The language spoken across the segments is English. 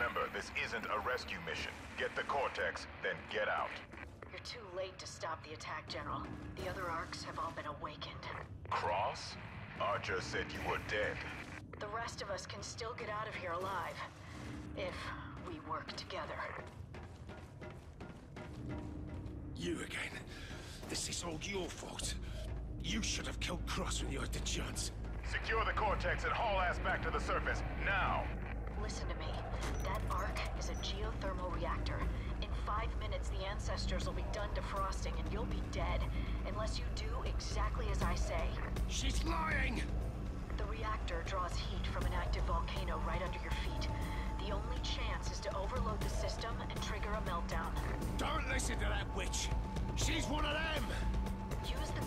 Remember, this isn't a rescue mission. Get the Cortex, then get out. You're too late to stop the attack, General. The other Arks have all been awakened. Cross? Archer said you were dead. The rest of us can still get out of here alive. If we work together. You again. This is all your fault. You should have killed Cross when you had the chance. Secure the Cortex and haul ass back to the surface, now! Listen to me. Is a geothermal reactor. In five minutes, the ancestors will be done defrosting and you'll be dead. Unless you do exactly as I say. She's lying! The reactor draws heat from an active volcano right under your feet. The only chance is to overload the system and trigger a meltdown. Don't listen to that witch! She's one of them! Use the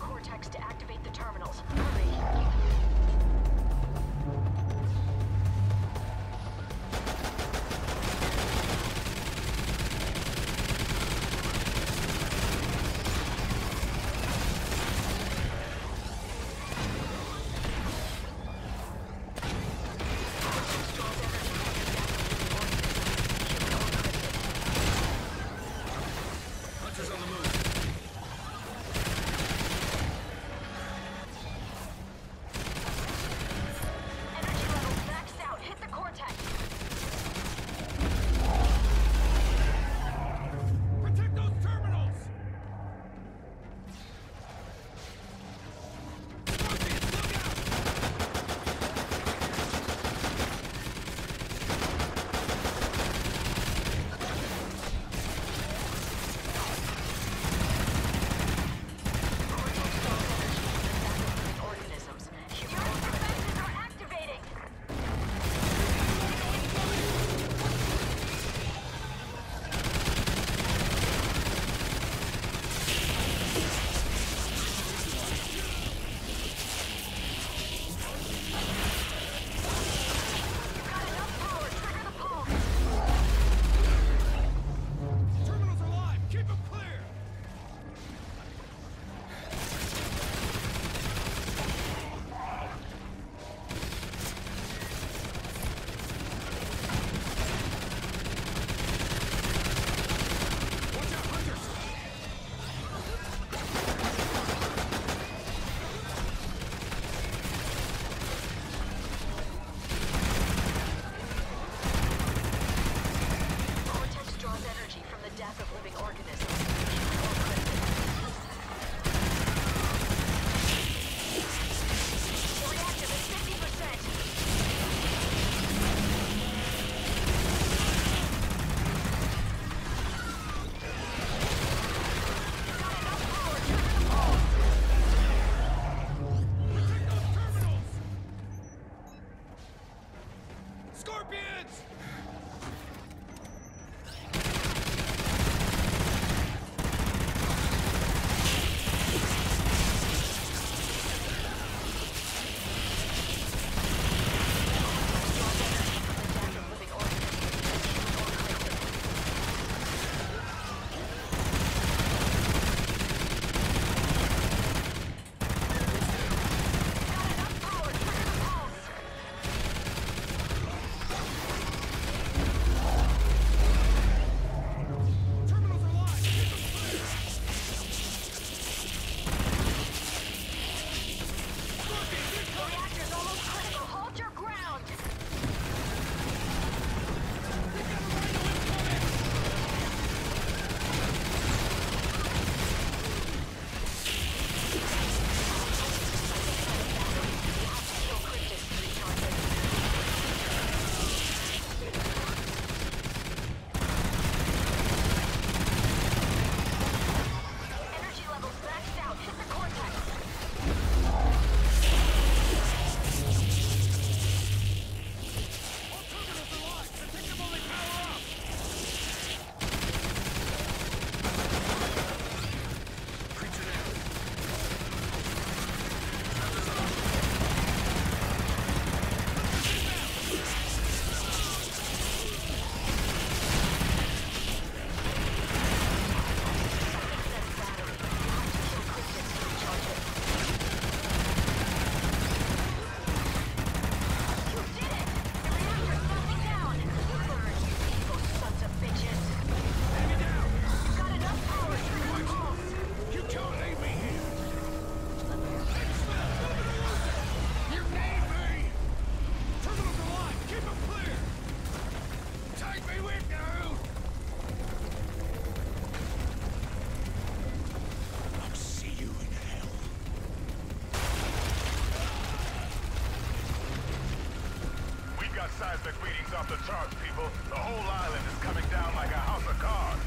seismic readings off the charts, people. The whole island is coming down like a house of cards.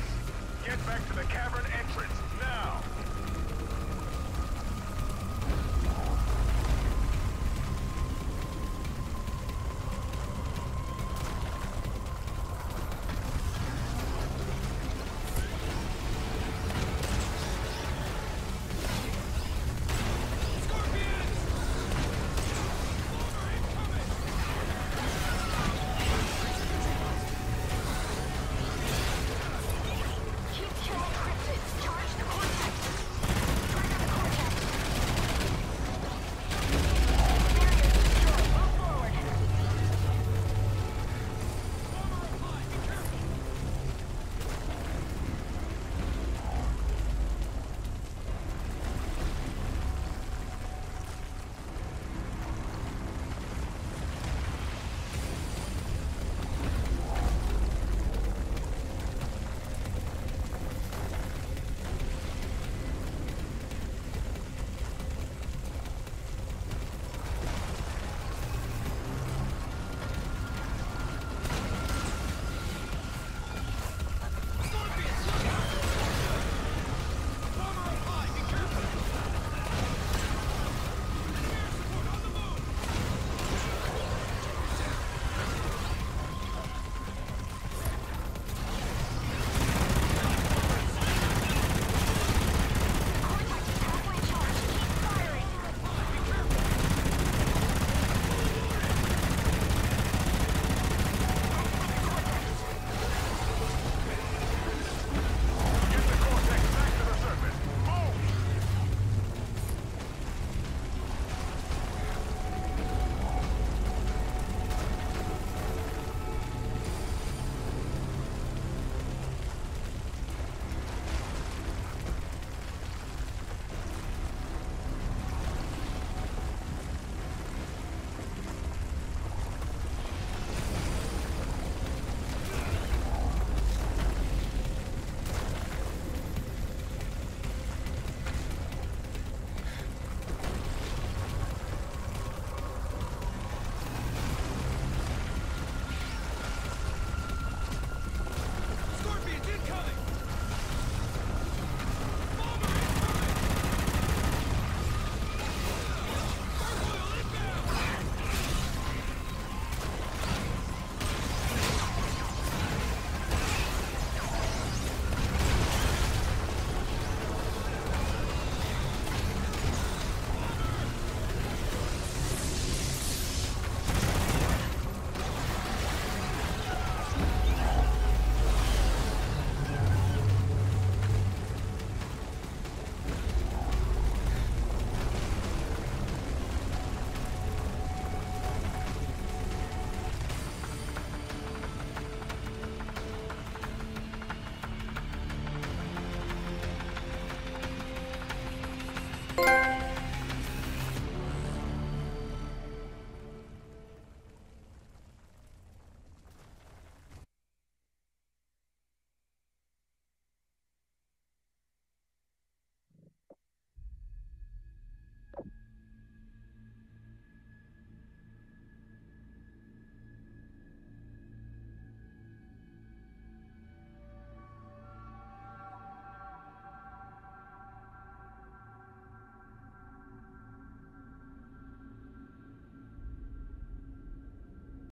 Get back to the cavern entrance!